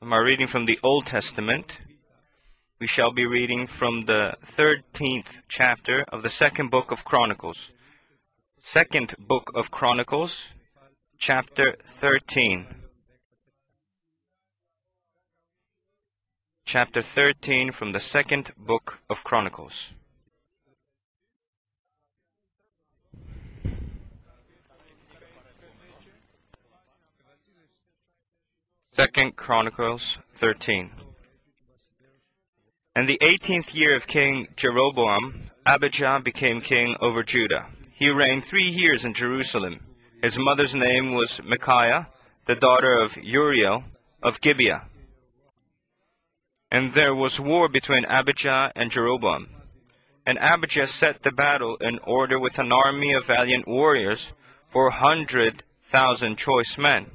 From our reading from the Old Testament, we shall be reading from the 13th chapter of the second book of Chronicles. Second book of Chronicles, chapter 13. Chapter 13 from the second book of Chronicles. Second Chronicles 13. In the eighteenth year of King Jeroboam, Abijah became king over Judah. He reigned three years in Jerusalem. His mother's name was Micaiah, the daughter of Uriel of Gibeah. And there was war between Abijah and Jeroboam. And Abijah set the battle in order with an army of valiant warriors, four hundred thousand choice men.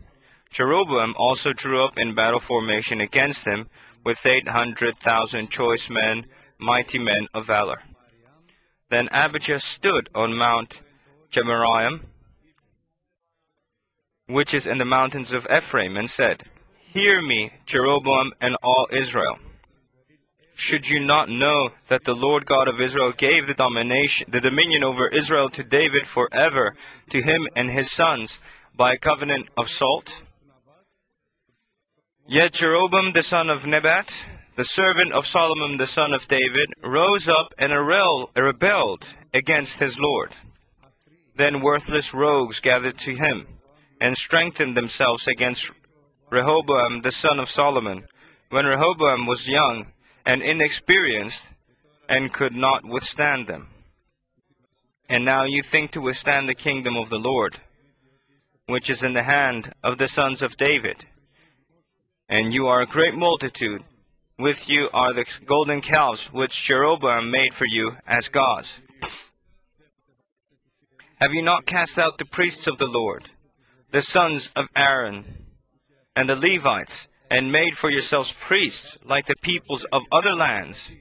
Jeroboam also drew up in battle formation against him with eight hundred thousand choice men, mighty men of valor. Then Abijah stood on Mount Zemaraim, which is in the mountains of Ephraim, and said, Hear me, Jeroboam and all Israel. Should you not know that the Lord God of Israel gave the domination, the dominion over Israel to David forever, to him and his sons, by a covenant of salt? Yet Jeroboam the son of Nebat, the servant of Solomon the son of David, rose up and rebelled against his Lord. Then worthless rogues gathered to him, and strengthened themselves against Rehoboam the son of Solomon, when Rehoboam was young and inexperienced, and could not withstand them. And now you think to withstand the kingdom of the Lord, which is in the hand of the sons of David and you are a great multitude. With you are the golden calves which Jeroboam made for you as gods. Have you not cast out the priests of the Lord, the sons of Aaron, and the Levites, and made for yourselves priests like the peoples of other lands,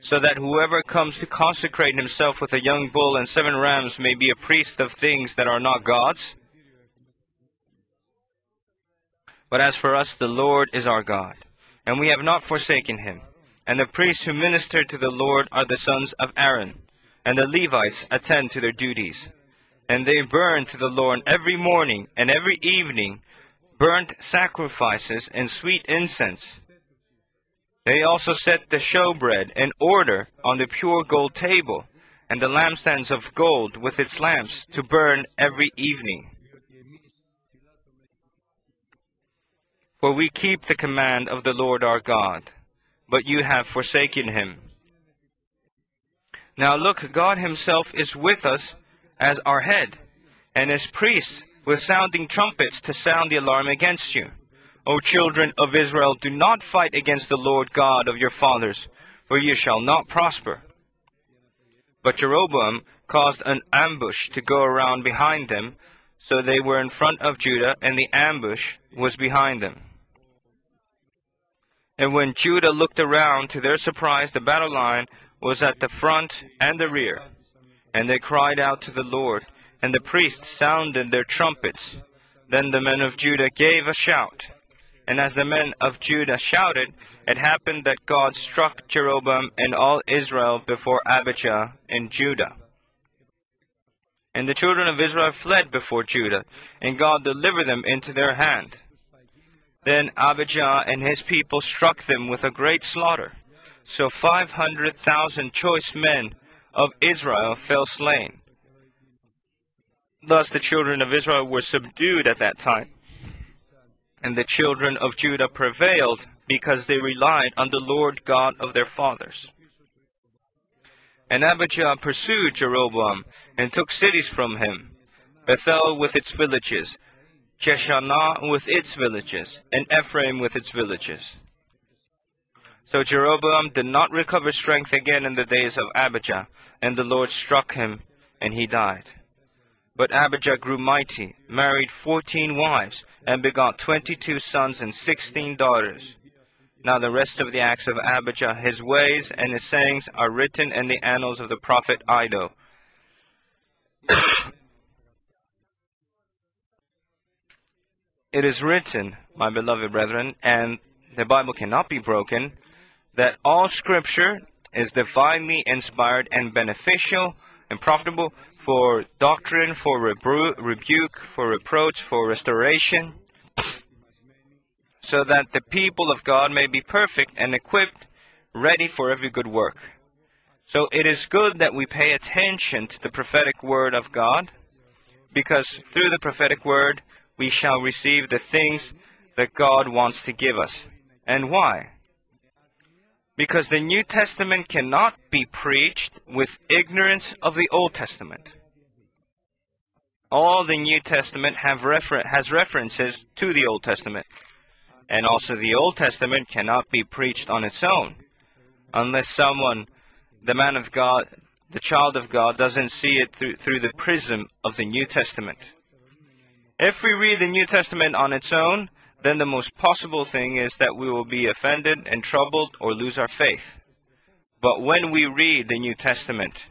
so that whoever comes to consecrate himself with a young bull and seven rams may be a priest of things that are not gods? But as for us, the Lord is our God, and we have not forsaken him. And the priests who minister to the Lord are the sons of Aaron, and the Levites attend to their duties. And they burn to the Lord every morning and every evening burnt sacrifices and sweet incense. They also set the showbread in order on the pure gold table, and the lampstands of gold with its lamps to burn every evening. For we keep the command of the Lord our God, but you have forsaken him. Now look, God himself is with us as our head, and as priests with sounding trumpets to sound the alarm against you. O children of Israel, do not fight against the Lord God of your fathers, for you shall not prosper. But Jeroboam caused an ambush to go around behind them, so they were in front of Judah, and the ambush was behind them. And when Judah looked around, to their surprise, the battle line was at the front and the rear. And they cried out to the Lord, and the priests sounded their trumpets. Then the men of Judah gave a shout. And as the men of Judah shouted, it happened that God struck Jeroboam and all Israel before Abijah in Judah. And the children of Israel fled before Judah, and God delivered them into their hand. Then Abijah and his people struck them with a great slaughter. So five hundred thousand choice men of Israel fell slain. Thus the children of Israel were subdued at that time. And the children of Judah prevailed because they relied on the Lord God of their fathers. And Abijah pursued Jeroboam and took cities from him Bethel with its villages, Jeshanah with its villages, and Ephraim with its villages. So Jeroboam did not recover strength again in the days of Abijah, and the Lord struck him, and he died. But Abijah grew mighty, married fourteen wives, and begot twenty-two sons and sixteen daughters. Now the rest of the acts of Abijah, his ways and his sayings, are written in the annals of the prophet Iddo. It is written, my beloved brethren, and the Bible cannot be broken, that all Scripture is divinely inspired and beneficial and profitable for doctrine, for rebu- rebuke, for reproach, for restoration, so that the people of God may be perfect and equipped, ready for every good work. So it is good that we pay attention to the prophetic word of God, because through the prophetic word we shall receive the things that God wants to give us. And why? Because the New Testament cannot be preached with ignorance of the Old Testament. All the New Testament refer has references to the Old Testament. And also the Old Testament cannot be preached on its own unless someone, the man of God, the child of God, doesn't see it through, through the prism of the New Testament. If we read the New Testament on its own, then the most possible thing is that we will be offended and troubled or lose our faith. But when we read the New Testament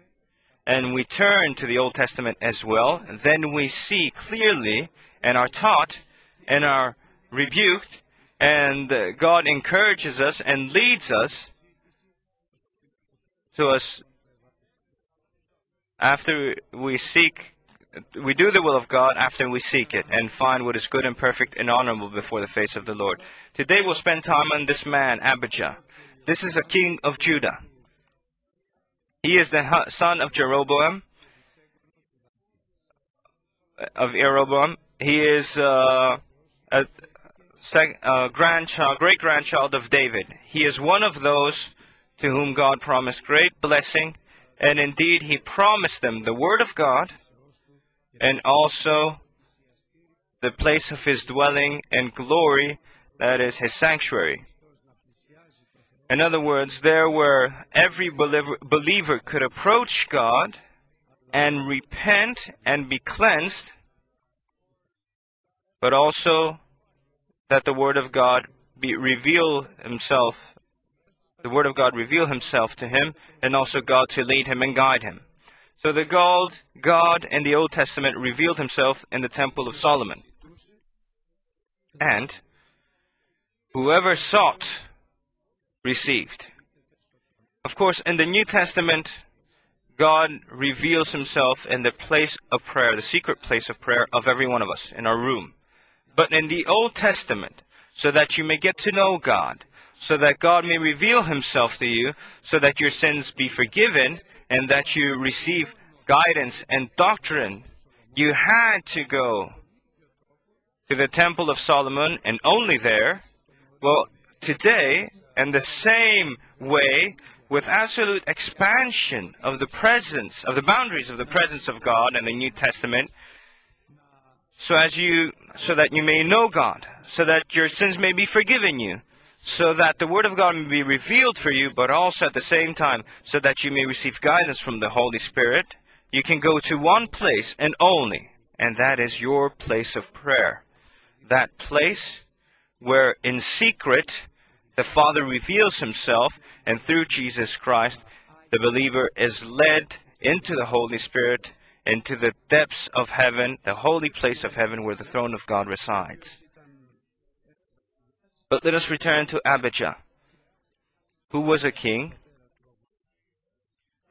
and we turn to the Old Testament as well, then we see clearly and are taught and are rebuked, and God encourages us and leads us to us after we seek we do the will of God after we seek it and find what is good and perfect and honorable before the face of the Lord. Today we'll spend time on this man, Abijah. This is a king of Judah. He is the son of Jeroboam, of Jeroboam. He is uh, a, a grandchild, great grandchild of David. He is one of those to whom God promised great blessing, and indeed he promised them the word of God and also the place of his dwelling and glory, that is his sanctuary. In other words, there where every believer, could approach God and repent and be cleansed, but also that the Word of God be reveal Himself, the Word of God reveal Himself to him, and also God to lead him and guide him. So the God, God in the Old Testament revealed himself in the Temple of Solomon. And whoever sought received. Of course, in the New Testament, God reveals himself in the place of prayer, the secret place of prayer of every one of us in our room. But in the Old Testament, so that you may get to know God, so that God may reveal himself to you, so that your sins be forgiven, and that you receive guidance and doctrine, you had to go to the Temple of Solomon and only there. Well, today, in the same way, with absolute expansion of the presence, of the boundaries of the presence of God in the New Testament, so as you, so that you may know God, so that your sins may be forgiven you, so that the Word of God may be revealed for you, but also at the same time, so that you may receive guidance from the Holy Spirit, you can go to one place and only, and that is your place of prayer. That place where in secret the Father reveals Himself, and through Jesus Christ, the believer is led into the Holy Spirit, into the depths of heaven, the holy place of heaven where the throne of God resides. But let us return to Abijah, who was a king,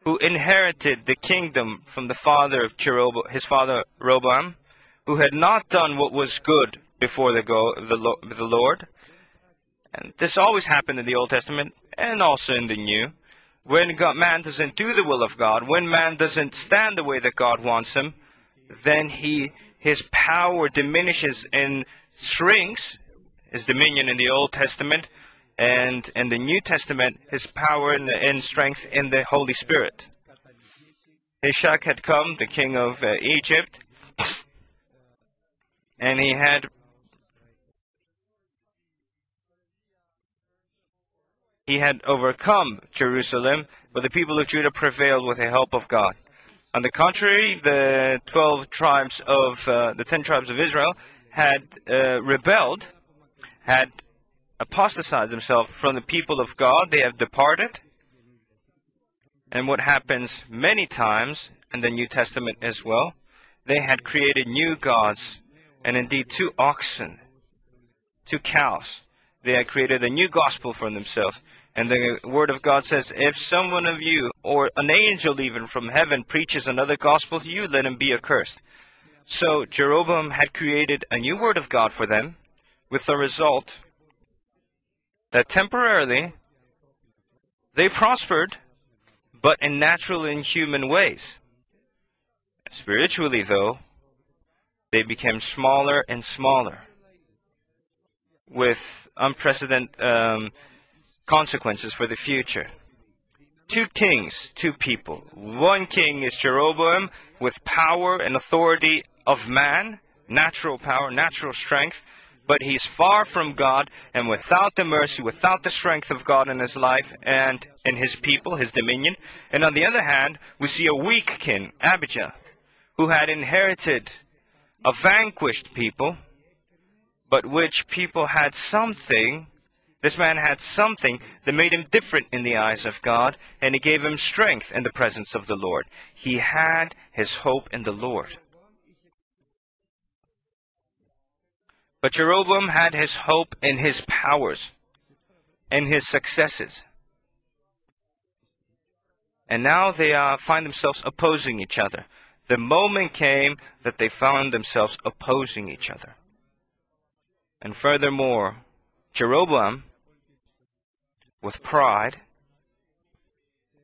who inherited the kingdom from the father of Jeroboam, his father Roboam, who had not done what was good before the, go, the, the Lord. And this always happened in the Old Testament and also in the New. When God, man doesn't do the will of God, when man doesn't stand the way that God wants him, then he his power diminishes and shrinks his dominion in the Old Testament, and in the New Testament, his power and, strength in the Holy Spirit. Shishak had come, the king of uh, Egypt, and he had he had overcome Jerusalem, but the people of Judah prevailed with the help of God. On the contrary, the twelve tribes of uh, the ten tribes of Israel had uh, rebelled had apostatized themselves from the people of God. They have departed. And what happens many times in the New Testament as well, they had created new gods, and indeed two oxen, two cows. They had created a new gospel for themselves. And the word of God says, if someone of you, or an angel even from heaven, preaches another gospel to you, let him be accursed. So Jeroboam had created a new word of God for them, with the result that temporarily they prospered, but in natural and human ways. Spiritually, though, they became smaller and smaller with unprecedented um, consequences for the future. Two kings, two people. One king is Jeroboam with power and authority of man, natural power, natural strength, but he's far from God and without the mercy, without the strength of God in his life and in his people, his dominion. And on the other hand, we see a weak king, Abijah, who had inherited a vanquished people, but which people had something, this man had something that made him different in the eyes of God, and it gave him strength in the presence of the Lord. He had his hope in the Lord. But Jeroboam had his hope in his powers and his successes. And now they uh, find themselves opposing each other. The moment came that they found themselves opposing each other. And furthermore, Jeroboam, with pride,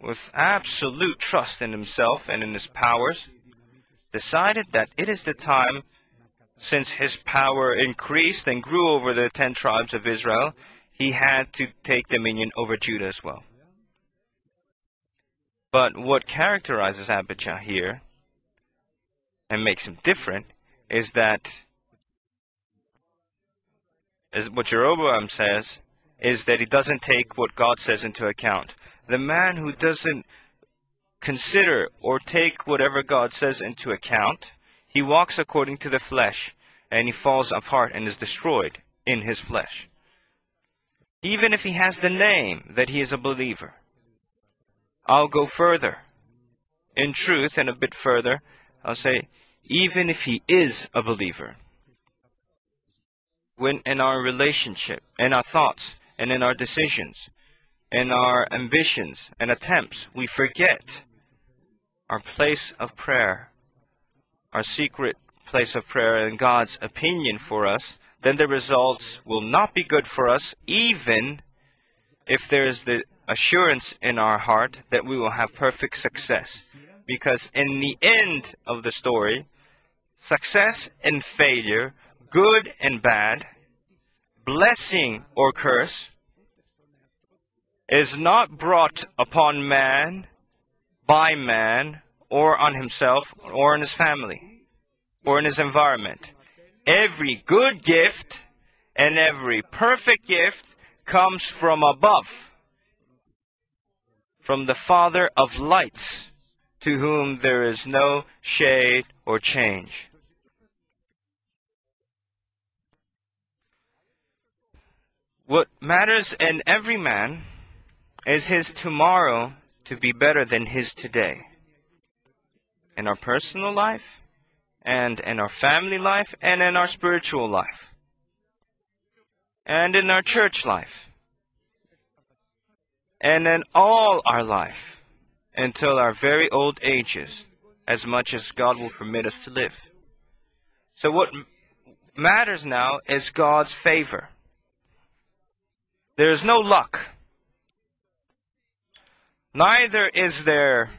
with absolute trust in himself and in his powers, decided that it is the time, since his power increased and grew over the ten tribes of Israel, he had to take dominion over Judah as well. But what characterizes Abijah here and makes him different is that is what Jeroboam says is that he doesn't take what God says into account. The man who doesn't consider or take whatever God says into account, he walks according to the flesh, and he falls apart and is destroyed in his flesh. Even if he has the name that he is a believer. I'll go further. In truth, and a bit further, I'll say, even if he is a believer, when in our relationship, in our thoughts, and in our decisions, in our ambitions and attempts, we forget our place of prayer, our secret place of prayer, and God's opinion for us, then the results will not be good for us, even if there is the assurance in our heart that we will have perfect success. Because in the end of the story, success and failure good and bad, blessing or curse, is not brought upon man by man or on himself or in his family or in his environment. Every good gift and every perfect gift comes from above, from the Father of lights, to whom there is no shade or change. What matters in every man is his tomorrow to be better than his today. In our personal life, and in our family life, and in our spiritual life, and in our church life, and in all our life, until our very old ages, as much as God will permit us to live. So what matters now is God's favor. There is no luck. Neither is there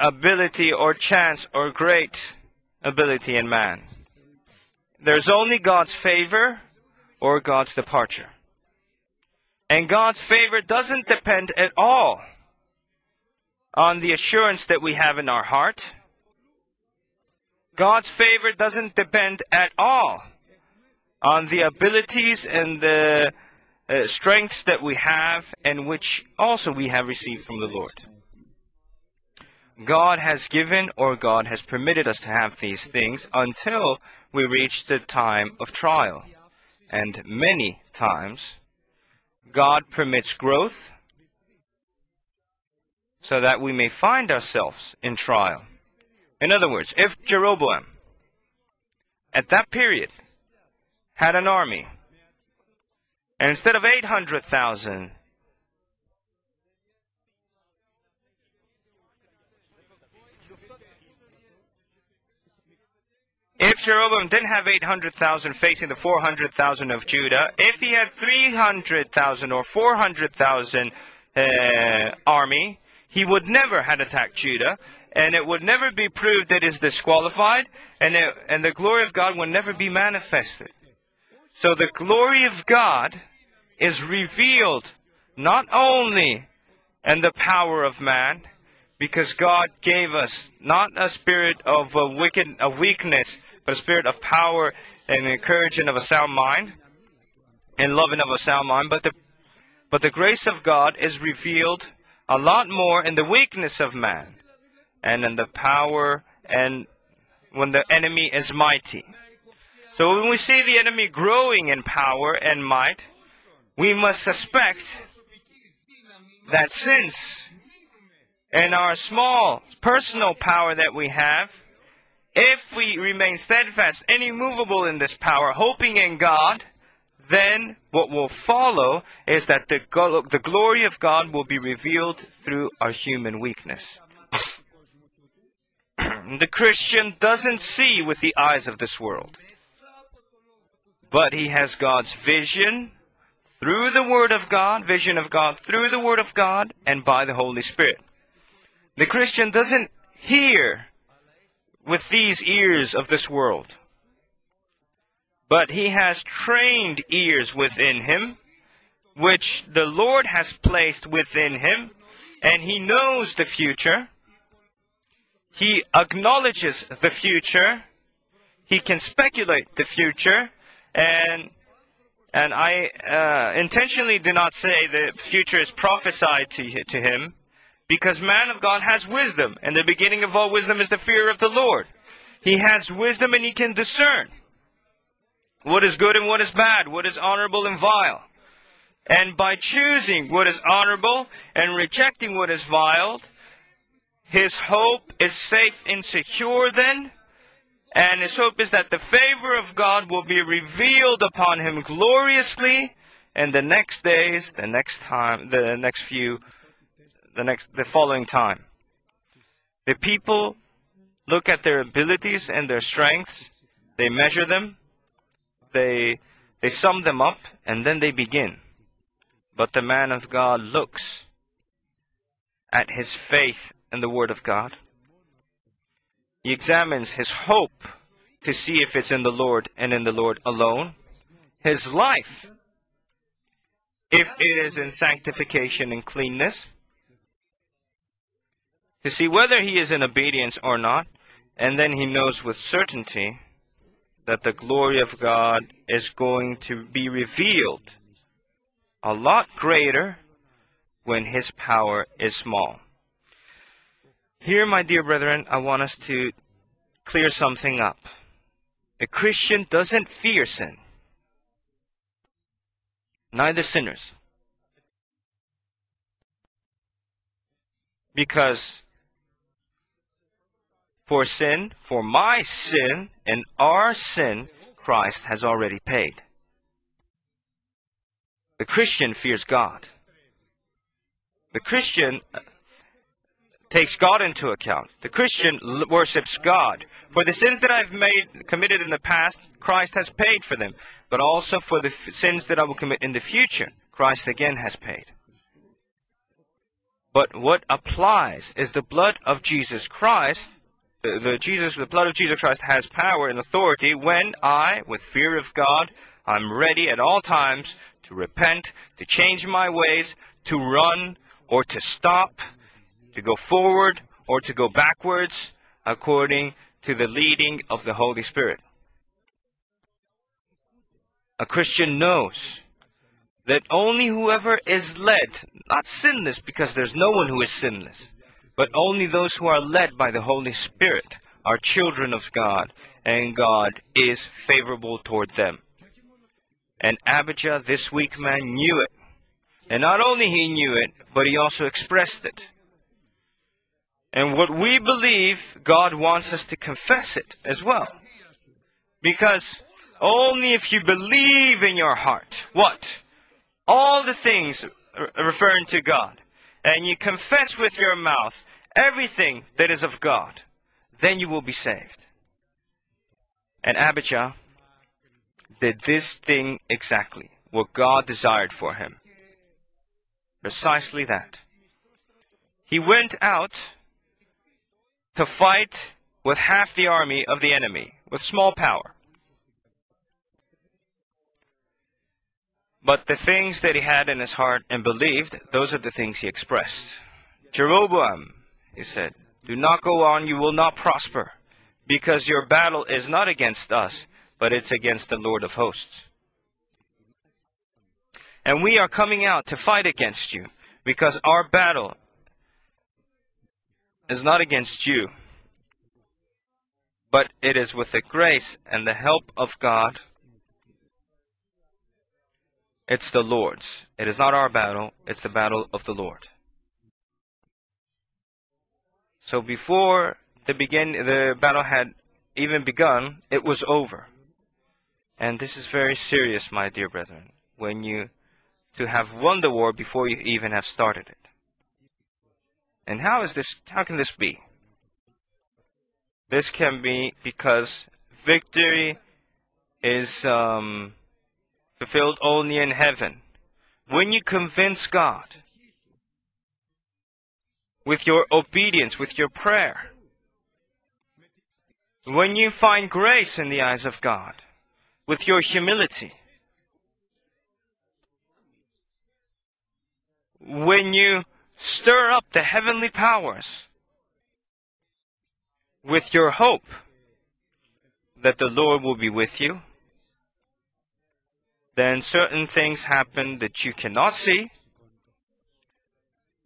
ability or chance or great ability in man. There's only God's favor or God's departure. And God's favor doesn't depend at all on the assurance that we have in our heart. God's favor doesn't depend at all on the abilities and the uh, strengths that we have and which also we have received from the Lord. God has given or God has permitted us to have these things until we reach the time of trial. And many times, God permits growth so that we may find ourselves in trial. In other words, if Jeroboam, at that period, had an army, And instead of 800,000, If Jeroboam didn't have 800,000 facing the 400,000 of Judah, if he had 300,000 or 400,000 uh, army, he would never have attacked Judah, and it would never be proved that is disqualified, and, it, and the glory of God would never be manifested. So the glory of God is revealed not only in the power of man, because God gave us not a spirit of a wicked of weakness, but a spirit of power and encouragement of a sound mind, and loving of a sound mind. But the but the grace of God is revealed a lot more in the weakness of man, and in the power and when the enemy is mighty. So when we see the enemy growing in power and might, we must suspect that since in our small personal power that we have, if we remain steadfast and immovable in this power, hoping in God, then what will follow is that the, the glory of God will be revealed through our human weakness. the Christian doesn't see with the eyes of this world, but he has God's vision through the Word of God, vision of God through the Word of God, and by the Holy Spirit. The Christian doesn't hear with these ears of this world. But he has trained ears within him, which the Lord has placed within him, and he knows the future. He acknowledges the future. He can speculate the future, and and I uh, intentionally do not say the future is prophesied to, to him, because man of God has wisdom, and the beginning of all wisdom is the fear of the Lord. He has wisdom and he can discern what is good and what is bad, what is honorable and vile. And by choosing what is honorable and rejecting what is vile, his hope is safe and secure then, and his hope is that the favor of God will be revealed upon him gloriously in the next days, the next time, the next few the next the following time. The people look at their abilities and their strengths, they measure them, they they sum them up, and then they begin. But the man of God looks at his faith in the Word of God. He examines his hope to see if it's in the Lord and in the Lord alone. His life, if it is in sanctification and cleanness to see whether he is in obedience or not, and then he knows with certainty that the glory of God is going to be revealed a lot greater when his power is small. Here, my dear brethren, I want us to clear something up. A Christian doesn't fear sin, neither sinners. Because for sin, for my sin, and our sin, Christ has already paid. The Christian fears God. The Christian uh, takes God into account. The Christian worships God. For the sins that I've made committed in the past, Christ has paid for them. But also for the sins that I will commit in the future, Christ again has paid. But what applies is the blood of Jesus Christ the Jesus, the blood of Jesus Christ has power and authority when I, with fear of God, I'm ready at all times to repent, to change my ways, to run or to stop, to go forward or to go backwards according to the leading of the Holy Spirit. A Christian knows that only whoever is led, not sinless because there's no one who is sinless, but only those who are led by the Holy Spirit are children of God, and God is favorable toward them. And Abijah, this weak man, knew it. And not only he knew it, but he also expressed it. And what we believe, God wants us to confess it as well. Because only if you believe in your heart, what? all the things referring to God, and you confess with your mouth everything that is of God, then you will be saved. And Abijah did this thing exactly, what God desired for him. Precisely that. He went out to fight with half the army of the enemy, with small power. But the things that he had in his heart and believed, those are the things he expressed. Jeroboam, he said, do not go on, you will not prosper, because your battle is not against us, but it's against the Lord of hosts. And we are coming out to fight against you, because our battle is not against you, but it is with the grace and the help of God. It's the Lord's. It is not our battle, it's the battle of the Lord. So before the begin the battle had even begun, it was over. And this is very serious, my dear brethren, when you to have won the war before you even have started it. And how is this how can this be? This can be because victory is um, fulfilled only in heaven. When you convince God with your obedience, with your prayer, when you find grace in the eyes of God, with your humility, when you stir up the heavenly powers, with your hope that the Lord will be with you, then certain things happen that you cannot see,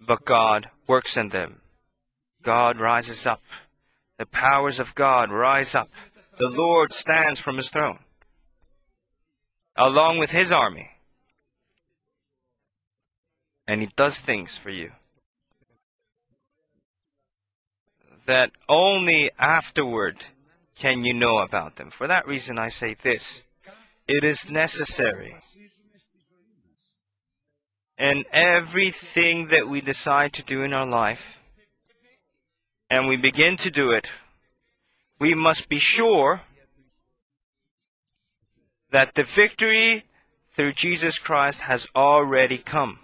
but God works in them. God rises up. The powers of God rise up. The Lord stands from his throne, along with his army, and he does things for you. that only afterward can you know about them. For that reason, I say this it is necessary. And everything that we decide to do in our life, and we begin to do it, we must be sure that the victory through Jesus Christ has already come.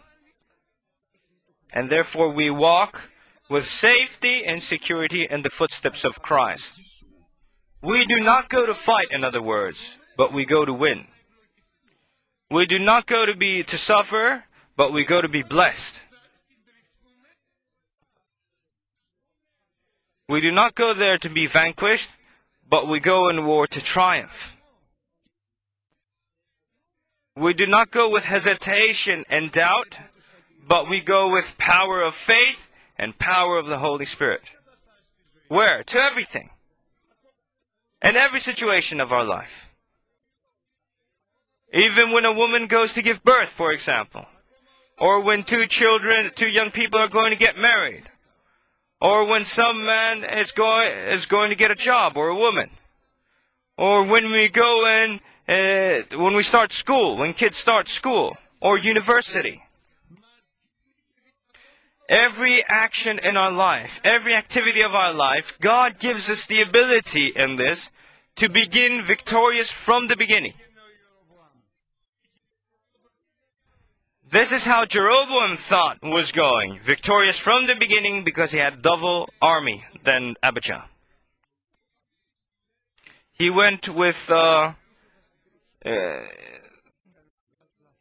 And therefore we walk with safety and security in the footsteps of Christ. We do not go to fight, in other words, but we go to win. We do not go to be to suffer, but we go to be blessed. We do not go there to be vanquished, but we go in war to triumph. We do not go with hesitation and doubt, but we go with power of faith and power of the Holy Spirit. Where? To everything. In every situation of our life. Even when a woman goes to give birth, for example. Or when two children, two young people are going to get married. Or when some man is going, is going to get a job, or a woman. Or when we go in, uh, when we start school, when kids start school, or university. Every action in our life, every activity of our life, God gives us the ability in this to begin victorious from the beginning. This is how Jeroboam thought was going, victorious from the beginning because he had double army than Abijah. He went with uh, uh,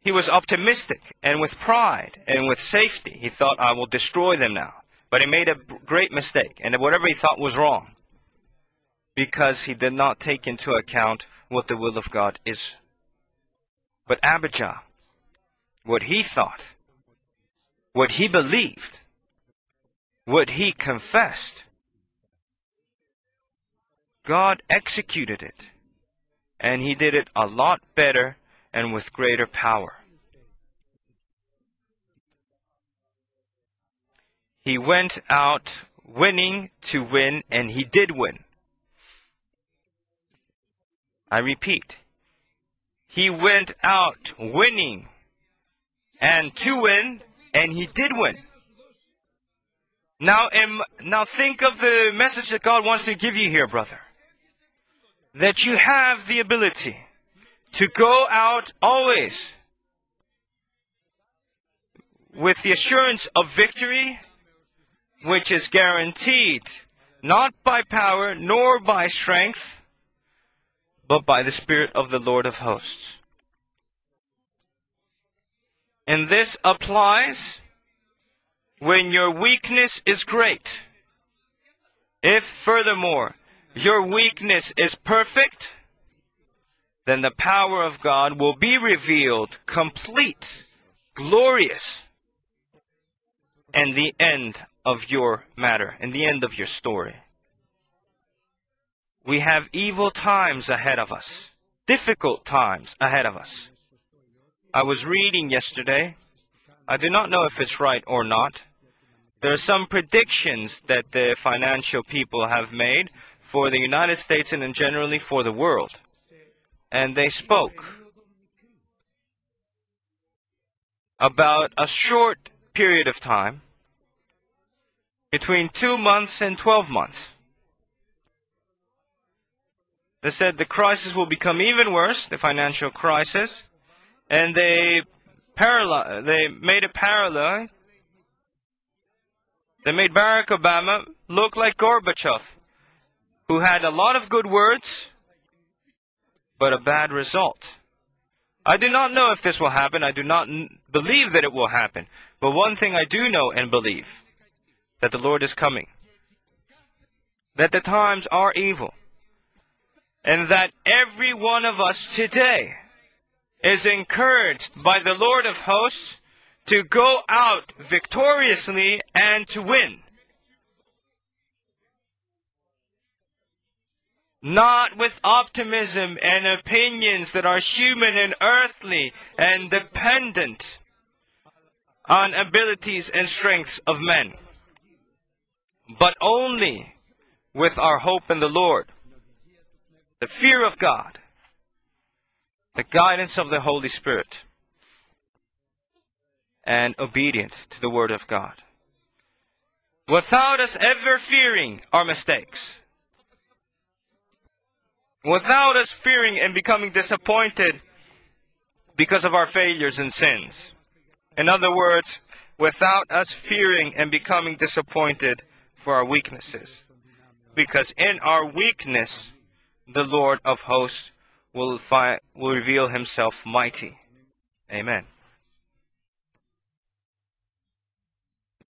he was optimistic and with pride and with safety. He thought, I will destroy them now. But he made a great mistake, and whatever he thought was wrong, because he did not take into account what the will of God is. But Abijah, what he thought, what he believed, what he confessed, God executed it. And he did it a lot better and with greater power. He went out winning to win, and he did win. I repeat, he went out winning and to win, and he did win. Now, um, now think of the message that God wants to give you here, brother. That you have the ability to go out always with the assurance of victory, which is guaranteed not by power nor by strength, but by the Spirit of the Lord of hosts. And this applies when your weakness is great. If furthermore your weakness is perfect, then the power of God will be revealed, complete, glorious, and the end of your matter, and the end of your story. We have evil times ahead of us, difficult times ahead of us. I was reading yesterday. I do not know if it's right or not. There are some predictions that the financial people have made for the United States and generally for the world. And they spoke about a short period of time between two months and 12 months. They said the crisis will become even worse, the financial crisis, and they they made a parallel they made Barack Obama look like Gorbachev, who had a lot of good words, but a bad result. I do not know if this will happen. I do not believe that it will happen. But one thing I do know and believe that the Lord is coming, that the times are evil, and that every one of us today is encouraged by the Lord of hosts to go out victoriously and to win. Not with optimism and opinions that are human and earthly and dependent on abilities and strengths of men, but only with our hope in the Lord, the fear of God, the guidance of the Holy Spirit and obedient to the Word of God. Without us ever fearing our mistakes. Without us fearing and becoming disappointed because of our failures and sins. In other words, without us fearing and becoming disappointed for our weaknesses. Because in our weakness, the Lord of hosts will, will reveal himself mighty. Amen.